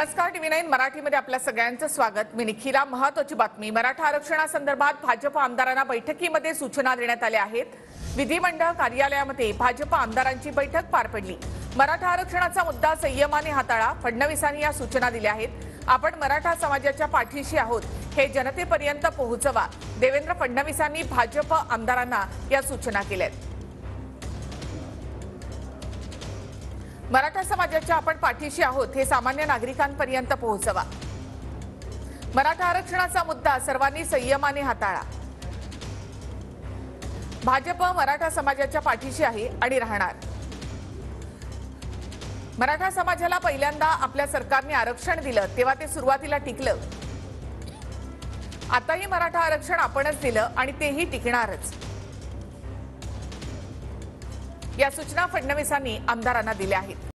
नमस्कार TV nine मराठीमध्ये आपल्या सगळ्यांचं स्वागत. मी निखिला महत्वाची बातमी. मराठा आरक्षणासंदर्भात भाजप आमदारांना बैठकीमध्ये सूचना देण्यात आल्या आहेत. विधिमंडळ कार्यालयामध्ये भाजप आमदारांची बैठक पार पडली. मराठा आरक्षणाचा मुद्दा संयमाने हाताळा फडणवीसांनी या सूचना दिल्या आहेत. आपण मराठा समाजाच्या पाठीशी आहोत. हे जनतेपर्यंत पोहोचवा. देवेंद्र फडणवीसांनी भाजप आमदारांना या सूचना केल्या आहेत मराठा समाजाच्या आपण पाठीशी आहोत हे सामान्य नागरिकांपर्यंत पोहोचवा. मराठा आरक्षणाचा मुद्दा सर्वांनी संयमाने हाताळा. भाजप मराठा समाजाच्या पाठीशी आहे आणि राहणार. मराठा समाजाला पहिल्यांदा आपल्या सरकारने आरक्षण दिलं तेव्हा ते सुरुवातीला टिकलं. आताही मराठा आरक्षण आपणच दिलं आणि तेही टिकणारच. या सूचना फडणवीसांनी आमदारांना दिल्या आहेत.